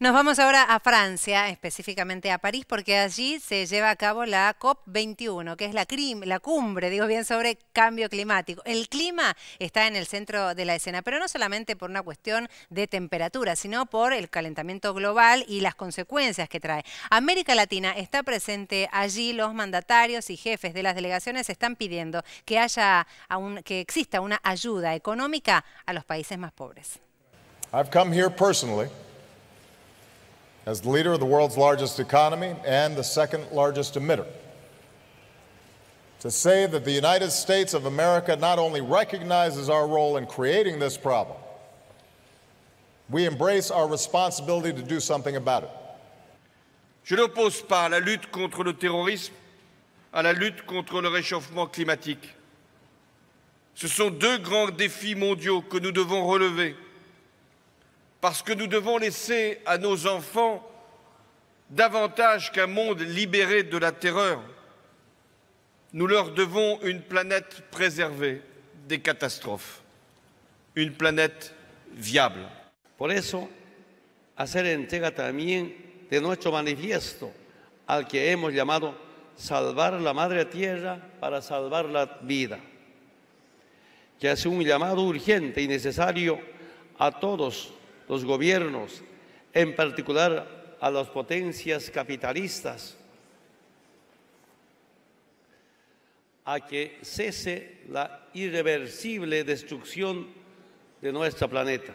Nos vamos ahora a Francia, específicamente a París, porque allí se lleva a cabo la COP21, que es la, la cumbre, digo bien, sobre cambio climático. El clima está en el centro de la escena, pero no solamente por una cuestión de temperatura, sino por el calentamiento global y las consecuencias que trae. América Latina está presente allí, los mandatarios y jefes de las delegaciones están pidiendo que haya que exista una ayuda económica a los países más pobres. I've come here personally as the leader of the world's largest economy and the second largest emitter, to say that the United States of America not only recognizes our role in creating this problem, we embrace our responsibility to do something about it. Je n'oppose pas la lutte contre le terrorisme à la lutte contre le réchauffement climatique. Ce sont deux grands défis mondiaux que nous devons relever parce que nous devons laisser à nos enfants davantage qu'un monde libéré de la terreur. Nous leur devons une planète préservée des catastrophes, une planète viable. Por eso, hacer entrega también de nuestro manifiesto al que hemos llamado Salvar la Madre Tierra para salvar la vida, que hace un llamado urgente y necesario a todos los gobiernos, en particular a las potencias capitalistas, a que cese la irreversible destrucción de nuestro planeta.